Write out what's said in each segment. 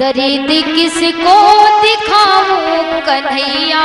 दर्द किसको दिखाऊँ कन्हैया?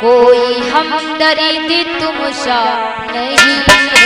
कोई हम दर्द तुम सा नहीं है।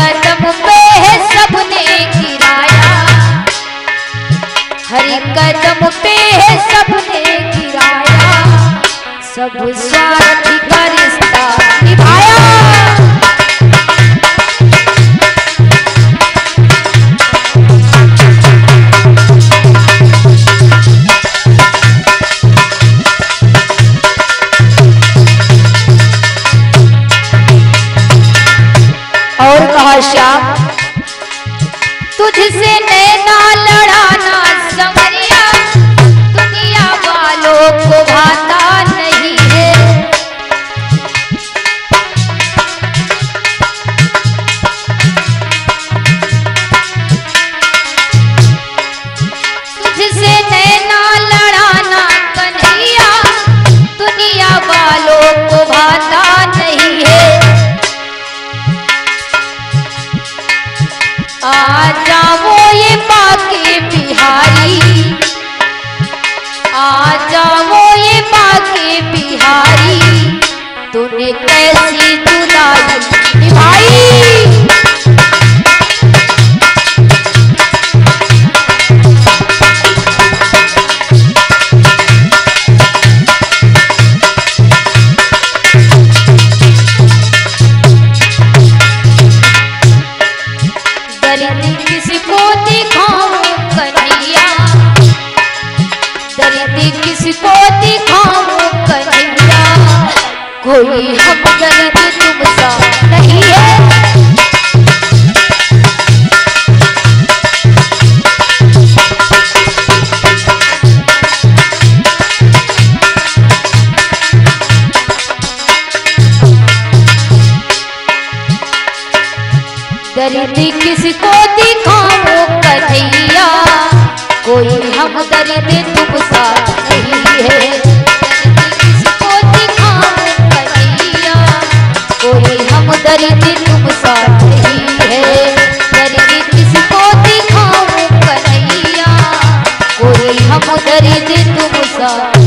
सब स्वार्थ का रिश्ता आ जाओ ये बाके बिहारी। आ जाओ ये बाके बिहारी। तूने कैसी जुदाई दर्द किसको दिखाऊँ कन्हैया कोई हम दर्द तुम सा नहीं है। दर्द किसको दिखाऊँ कन्हैया दर्द तुम नहीं है। दर्द किसको दिखाऊँ कन्हैया? कोई हम दर्द